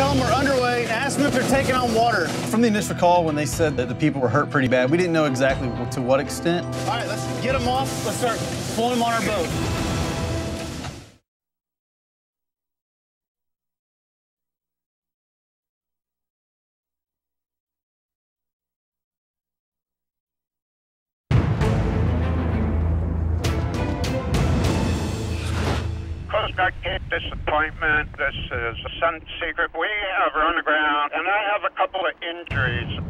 tell them we're underway, and ask them if they're taking on water. From the initial call, when they said that the people were hurt pretty bad, we didn't know exactly to what extent. All right, let's get them off. Let's start pulling them on our boat. Coast Guard Cape Disappointment. This is a Sun Secret. We have run aground, and I have a couple of injuries.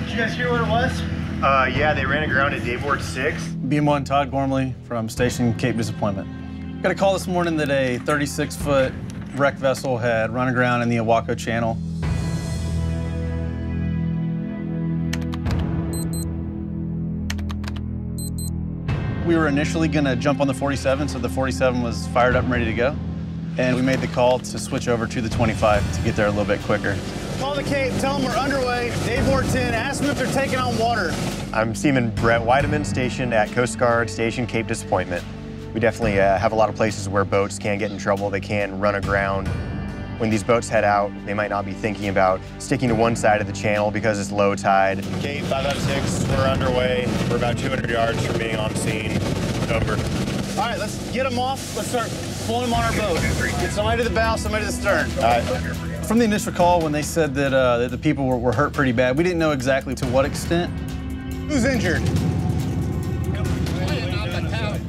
Did you guys hear what it was? Uh, yeah, they ran aground at Dayboard 6. BM1 Todd Gormley from Station Cape Disappointment. Got a call this morning that a 36-foot wreck vessel had run aground in the Ilwaco Channel. We were initially going to jump on the 47, so the 47 was fired up and ready to go. And we made the call to switch over to the 25 to get there a little bit quicker. Call the Cape, tell them we're underway. Dayboard 10, ask them if they're taking on water. I'm Seaman Brett Weideman, stationed at Coast Guard Station Cape Disappointment. We definitely uh, have a lot of places where boats can get in trouble. They can run aground. When these boats head out, they might not be thinking about sticking to one side of the channel because it's low tide. Cape 5 out of 6, we're underway. We're about 200 yards from being on scene. Over. All right, let's get them off. Let's start pulling them on our boat. Get somebody to the bow, somebody to the stern. All right. From the initial call, when they said that, uh, that the people were, were hurt pretty bad, we didn't know exactly to what extent. Who's injured?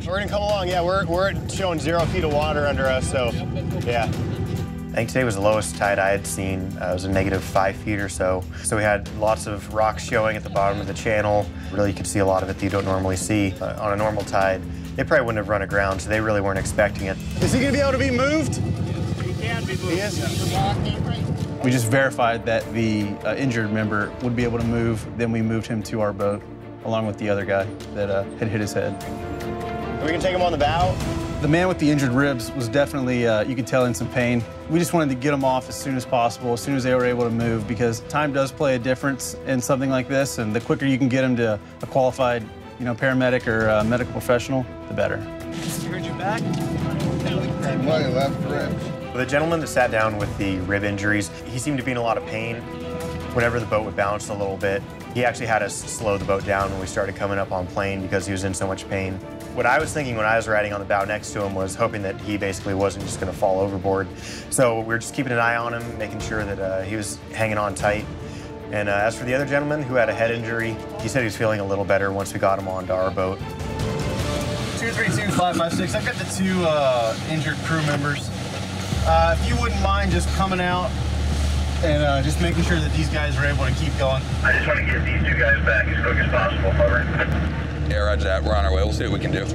We're gonna come along. Yeah, we're, we're showing zero feet of water under us, so yeah. I think today was the lowest tide I had seen. Uh, it was a negative five feet or so. So we had lots of rocks showing at the bottom of the channel. Really, you could see a lot of it that you don't normally see uh, on a normal tide. They probably wouldn't have run aground, so they really weren't expecting it. Is he gonna be able to be moved? He can be moved. He is? We just verified that the uh, injured member would be able to move. Then we moved him to our boat, along with the other guy that uh, had hit his head. We can take him on the bow. The man with the injured ribs was definitely, uh, you could tell, in some pain. We just wanted to get him off as soon as possible, as soon as they were able to move, because time does play a difference in something like this, and the quicker you can get him to a qualified, you know, paramedic or uh, medical professional, the better. You hurt your back? My left ribs. The gentleman that sat down with the rib injuries, he seemed to be in a lot of pain. Whenever the boat would bounce a little bit, he actually had us slow the boat down when we started coming up on plane because he was in so much pain. What I was thinking when I was riding on the bow next to him was hoping that he basically wasn't just going to fall overboard. So we were just keeping an eye on him, making sure that uh, he was hanging on tight. And uh, as for the other gentleman who had a head injury, he said he was feeling a little better once we got him onto our boat. 232-556. I've got the two uh, injured crew members. Uh, if you wouldn't mind just coming out and uh, just making sure that these guys are able to keep going. I just want to get these two guys back as quick as possible. Over. Yeah, roger that. We're on our way. We'll see what we can do.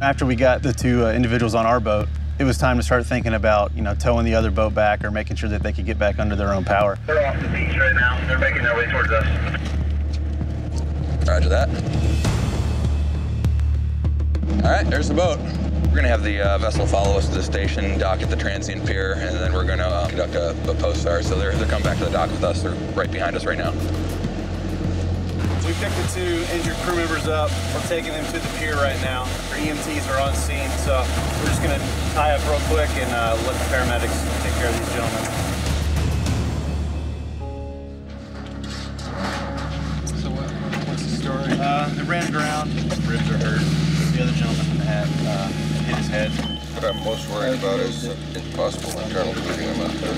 After we got the two uh, individuals on our boat, it was time to start thinking about, you know, towing the other boat back or making sure that they could get back under their own power. They're off the beach right now. They're making their way towards us. Roger that. All right, there's the boat. We're gonna have the uh, vessel follow us to the station, dock at the transient pier, and then we're gonna uh, conduct a, a post-SAR. So they're, they're coming back to the dock with us. They're right behind us right now. We picked the two injured crew members up. We're taking them to the pier right now. Our EMTs are on scene, so we're just gonna tie up real quick and uh, let the paramedics take care of these gentlemen. So what, what's the story? Uh, they ran aground, ribs are hurt. The other gentleman had uh, hit his head. What I'm most worried about is impossible internal bleeding. I'm out there.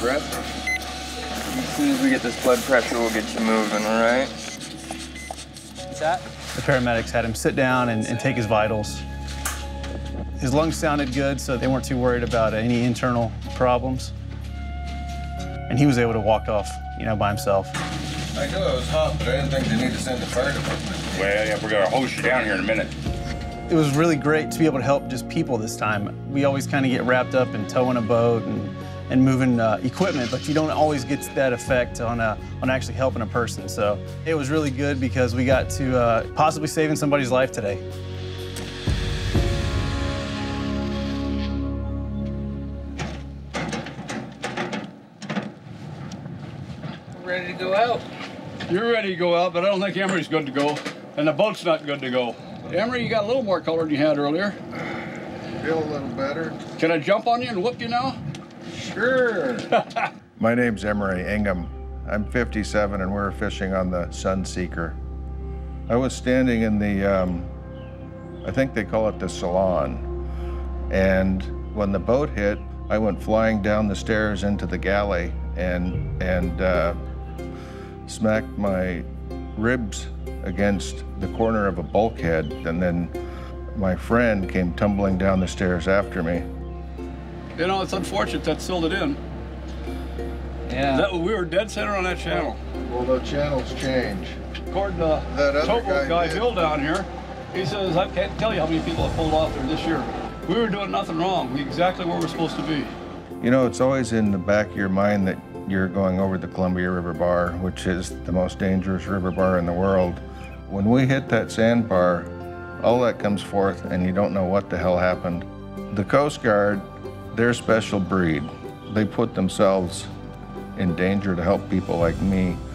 Brett, as soon as we get this blood pressure, we'll get you moving, all right? What's that? The paramedics had him sit down and, and take his vitals. His lungs sounded good, so they weren't too worried about any internal problems. And he was able to walk off, you know, by himself. I knew it was hot, but I didn't think they needed to send the fire department. Well, yeah, we're gonna hose you down here in a minute. It was really great to be able to help just people this time. We always kind of get wrapped up in towing a boat and, and moving uh, equipment, but you don't always get that effect on, uh, on actually helping a person. So it was really good because we got to uh, possibly saving somebody's life today. Ready to go out? You're ready to go out, but I don't think Emery's good to go, and the boat's not good to go. Emery, you got a little more color than you had earlier. Feel a little better? Can I jump on you and whoop you now? Sure. My name's Emery Ingham. I'm 57 and we're fishing on the Sunseeker. I was standing in the, um, I think they call it the salon. And when the boat hit, I went flying down the stairs into the galley and, and uh, smacked my ribs against the corner of a bulkhead. And then my friend came tumbling down the stairs after me. You know, it's unfortunate that sealed it in. Yeah. That, we were dead center on that channel. Well, the channels change. According to That other towboat guy guy did. Bill down here, he says, I can't tell you how many people have pulled off there this year. We were doing nothing wrong. We exactly where we're supposed to be. You know, it's always in the back of your mind that you're going over the Columbia River Bar, which is the most dangerous river bar in the world. When we hit that sandbar, all that comes forth and you don't know what the hell happened. The Coast Guard, they're a special breed. They put themselves in danger to help people like me.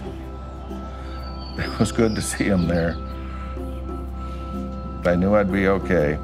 It was good to see them there. I knew I'd be okay.